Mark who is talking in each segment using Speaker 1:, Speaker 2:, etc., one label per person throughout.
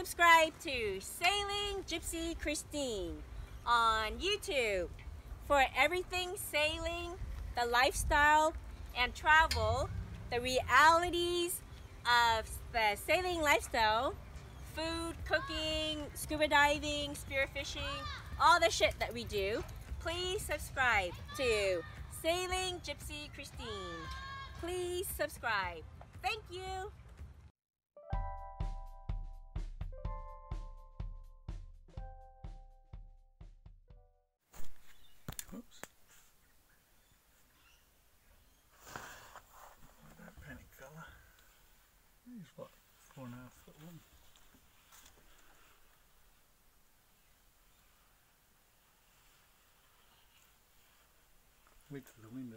Speaker 1: subscribe to Sailing Gypsy Christine on YouTube for everything sailing, the lifestyle and travel, the realities of the sailing lifestyle, food, cooking, scuba diving, spearfishing, all the shit that we do. Please subscribe to Sailing Gypsy Christine. Please subscribe. Thank you.
Speaker 2: He's what, four and a half foot long. Width of the window.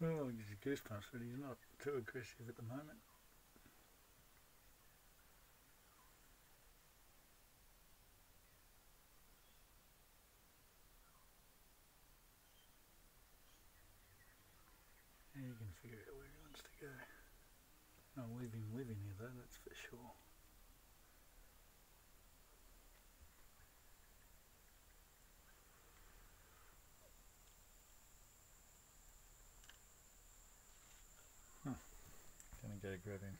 Speaker 2: Well, he's a goosebumps, but he's not too aggressive at the moment. Gonna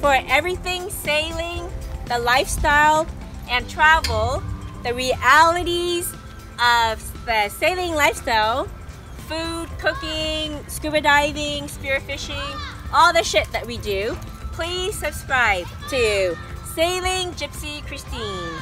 Speaker 1: for everything sailing, the lifestyle and travel, the realities of the sailing lifestyle, food, cooking, scuba diving, spearfishing, all the shit that we do. Please subscribe to Sailing Gypsy Christine.